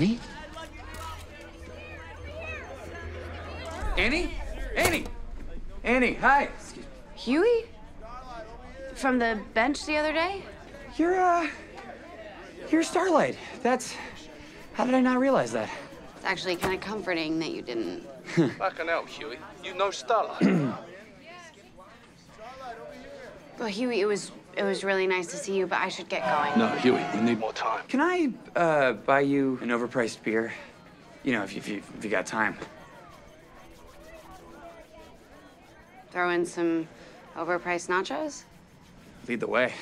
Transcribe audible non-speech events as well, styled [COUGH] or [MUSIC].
Annie? Annie? Annie! Annie, hi. Hughie? From the bench the other day? You're, uh, you're Starlight. That's, how did I not realize that? It's actually kind of comforting that you didn't. [LAUGHS] Fucking hell, Hughie. You know Starlight. [CLEARS THROAT] Well, Hughie, it was it was really nice to see you, but I should get going. no, Hughie, we need more time. Can I, uh, buy you an overpriced beer? You know, if you, if you, if you got time. Throw in some overpriced nachos. Lead the way. Okay.